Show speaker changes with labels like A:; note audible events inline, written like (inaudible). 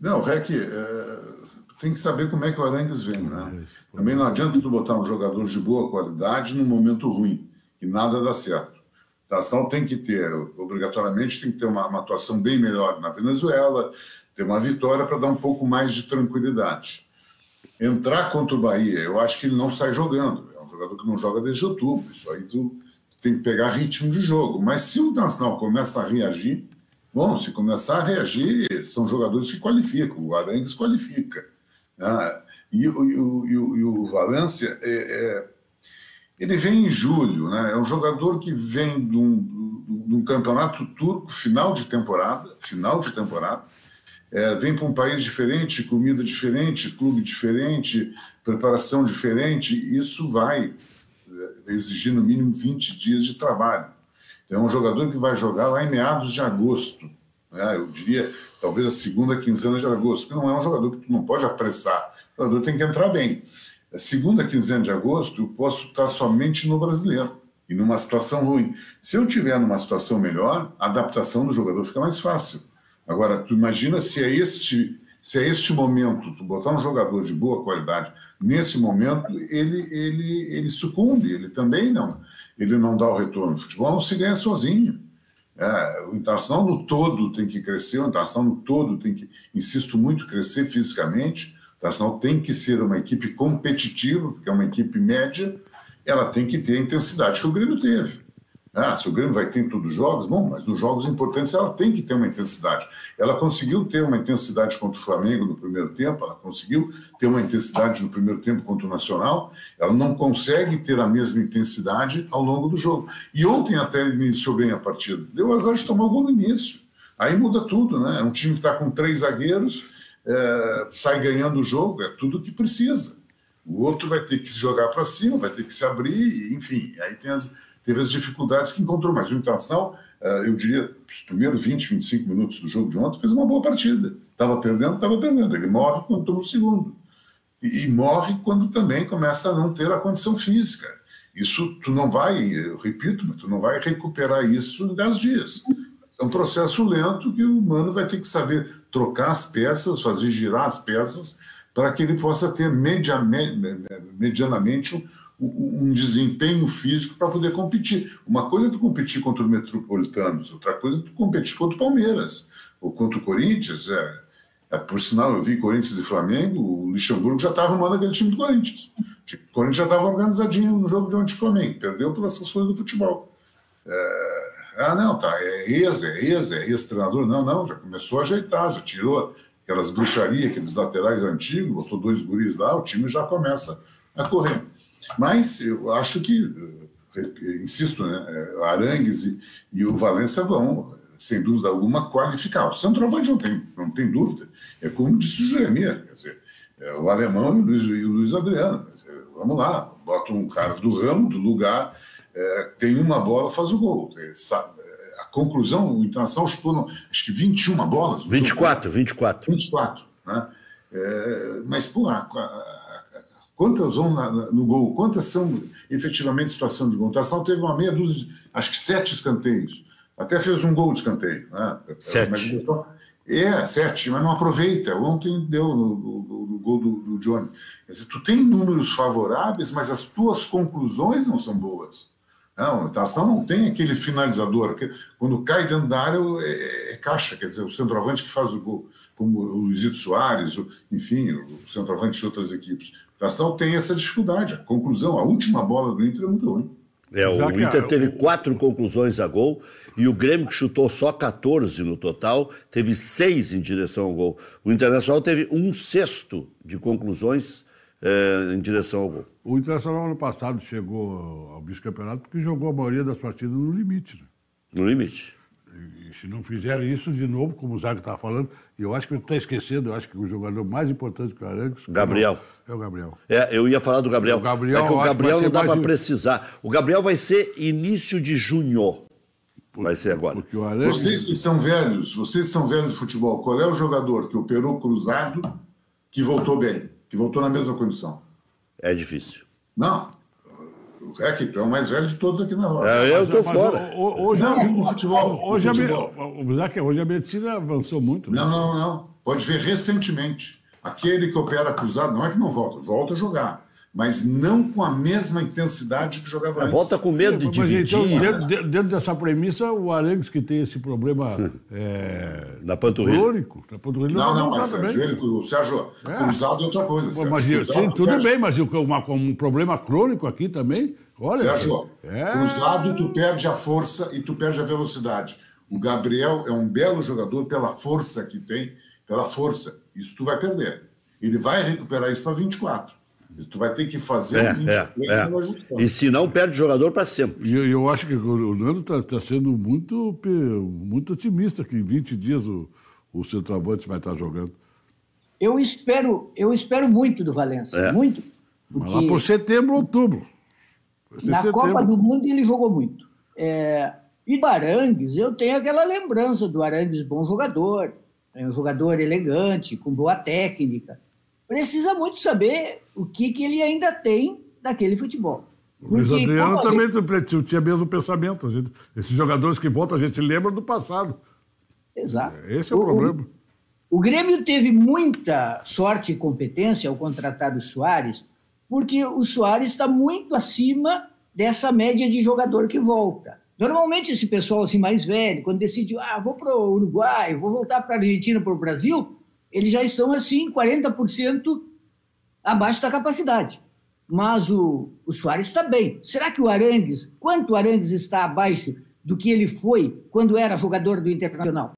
A: Não, Rec, é, tem que saber como é que o Arangues vem, né? Também não adianta tu botar um jogador de boa qualidade num momento ruim, que nada dá certo. Tá? Senão tem que ter, obrigatoriamente, tem que ter uma, uma atuação bem melhor na Venezuela, ter uma vitória para dar um pouco mais de tranquilidade. Entrar contra o Bahia, eu acho que ele não sai jogando. É um jogador que não joga desde outubro. Isso aí tu tem que pegar ritmo de jogo. Mas se o Internacional começa a reagir, bom, se começar a reagir, são jogadores que qualificam. O Arangues qualifica. Né? E, o, e, o, e o Valência, é, é, ele vem em julho. Né? É um jogador que vem de um, de um campeonato turco, final de temporada, final de temporada, é, vem para um país diferente, comida diferente, clube diferente, preparação diferente, isso vai é, exigir no mínimo 20 dias de trabalho. Então, é um jogador que vai jogar lá em meados de agosto, né? eu diria talvez a segunda quinzena de agosto, porque não é um jogador que tu não pode apressar, o jogador tem que entrar bem. A segunda quinzena de agosto, eu posso estar somente no brasileiro e numa situação ruim. Se eu tiver numa situação melhor, a adaptação do jogador fica mais fácil. Agora, tu imagina se é este se é este momento, tu botar um jogador de boa qualidade, nesse momento, ele, ele, ele sucumbe, ele também não, ele não dá o retorno. O futebol não se ganha sozinho. É, o Internacional no todo tem que crescer, o Internacional no todo tem que, insisto muito, crescer fisicamente. O Internacional tem que ser uma equipe competitiva, porque é uma equipe média, ela tem que ter a intensidade que o Grêmio teve. Ah, se o Grêmio vai ter em todos os jogos, bom, mas nos jogos importantes ela tem que ter uma intensidade. Ela conseguiu ter uma intensidade contra o Flamengo no primeiro tempo, ela conseguiu ter uma intensidade no primeiro tempo contra o Nacional, ela não consegue ter a mesma intensidade ao longo do jogo. E ontem até ele iniciou bem a partida, deu azar de tomar o gol no início. Aí muda tudo, né? É um time que está com três zagueiros, é, sai ganhando o jogo, é tudo o que precisa. O outro vai ter que se jogar para cima, vai ter que se abrir, enfim, aí tem as teve as dificuldades que encontrou, mas o Internacional, eh, eu diria, os primeiros 20, 25 minutos do jogo de ontem, fez uma boa partida. Estava perdendo, estava perdendo. Ele morre quando toma o segundo. E, morre quando também começa a não ter a condição física. Isso tu não vai, eu repito, mas tu não vai recuperar isso em 10 dias. É um processo lento que o humano vai ter que saber trocar as peças, fazer girar as peças, para que ele possa ter media, medianamente um desempenho físico para poder competir. Uma coisa é tu competir contra o Metropolitanos, outra coisa é tu competir contra o Palmeiras ou contra o Corinthians. É, é, por sinal, eu vi Corinthians e Flamengo, o Luxemburgo já estava arrumando aquele time do Corinthians. O Corinthians já estava organizadinho no jogo de ontem Flamengo, perdeu pelas sanções do futebol. É, ah, não, tá, é ex, é ex, é ex-treinador. Não, não, já começou a ajeitar, já tirou aquelas bruxarias, aqueles laterais antigos, botou dois guris lá, o time já começa a correr. Mas eu acho que, eh, insisto, né, eh, Arangues e, e o Valência vão, sem dúvida alguma, qualificar. O centroavante não tem, não tem dúvida. É como disse o Jeremias, quer dizer, é o alemão e o Luiz, e o Luiz Adriano. Dizer, vamos lá, bota um cara do ramo, do lugar, é, tem uma bola, faz o gol. É, sabe, a conclusão, o Internacional chutou, acho que 21 bolas.
B: 24, jogo. 24.
A: 24, né? É, mas, pô, a, Quantas vão na, no gol? Quantas são efetivamente situação de gol? O Internacional teve uma meia dúzia, acho que sete escanteios. Até fez um gol de escanteio. Né?
B: Sete.
A: É, sete, mas não aproveita. Ontem deu no, no, no gol do, do Johnny. Quer dizer, tu tem números favoráveis, mas as tuas conclusões não são boas. Não, o Internacional não tem aquele finalizador. Que, quando cai dentro da área, é, é, caixa, quer dizer, o centroavante que faz o gol, como o Luizito Soares, o, enfim, o centroavante de outras equipes. Gastão tem essa dificuldade. A conclusão, a última bola do Inter é muito ruim.
B: É, o Inter teve quatro conclusões a gol e o Grêmio, que chutou só 14 no total, teve seis em direção ao gol. O Internacional teve um sexto de conclusões é, em direção ao gol.
C: O Internacional, ano passado, chegou ao vice-campeonato porque jogou a maioria das partidas no limite. Né?
B: No limite.
C: E se não fizerem isso de novo, como o Zago estava falando, eu acho que ele está esquecendo, eu acho que o jogador mais importante que o Arangues...
B: Gabriel.
C: É o Gabriel.
B: É, eu ia falar do Gabriel.
C: O Gabriel
B: é que o Gabriel não dá para precisar. O Gabriel vai ser início de junho. Vai ser agora.
A: Porque o Arangues... Vocês que são velhos, vocês que são velhos de futebol, qual é o jogador que operou cruzado que voltou bem, que voltou na mesma condição?
B: É difícil.
A: Não, é que tu é o mais velho de todos aqui na roda.
B: É, eu estou fora.
C: Hoje, não, no futebol. Hoje, futebol. A, hoje a medicina avançou muito.
A: Né? Não, não, não. Pode ver recentemente. Aquele que opera acusado, não é que não volta, volta a jogar mas não com a mesma intensidade que jogava
B: é,
A: antes.
B: Volta com medo de mas, dividir.
C: Então, dentro, dentro, dessa premissa, o Arangues que tem esse problema (laughs) é,
B: da panturrilha.
C: crônico, da panturrilha
A: não, não, mas Sérgio, o Sérgio, é. cruzado é outra coisa. Sérgio,
C: mas, cruzado, sim, tudo perde. bem, mas uma, um problema crônico aqui também, olha...
A: Sérgio, é... cruzado tu perde a força e tu perde a velocidade. O Gabriel é um belo jogador pela força que tem, pela força. Isso tu vai perder. Ele vai recuperar isso para 24. Tu vai ter que fazer
B: é, um é, é. E se não, perde o jogador para sempre.
C: E eu, eu, acho que o Nando está tá sendo muito, muito otimista que em 20 dias o, o centroavante vai estar tá jogando.
D: Eu espero, eu espero muito do Valência. É. Muito.
C: Porque lá por setembro, outubro.
D: Na setembro. Copa do Mundo ele jogou muito. É, e do Arangues, eu tenho aquela lembrança do Arangues bom jogador, é um jogador elegante, com boa técnica precisa muito saber o que, que ele ainda tem daquele futebol.
C: O Luiz Adriano também gente... tinha mesmo pensamento. Gente, esses jogadores que voltam, a gente lembra do passado.
D: Exato.
C: Esse é o, o problema.
D: O, o Grêmio teve muita sorte e competência ao contratar o Soares, porque o Soares está muito acima dessa média de jogador que volta. Normalmente, esse pessoal assim, mais velho, quando decide, ah, vou para o Uruguai, vou voltar para a Argentina, para o Brasil, eles já estão assim 40% abaixo da capacidade. Mas o, o Soares está bem. Será que o Arangues, quanto o Arangues está abaixo do que ele foi quando era jogador do Internacional?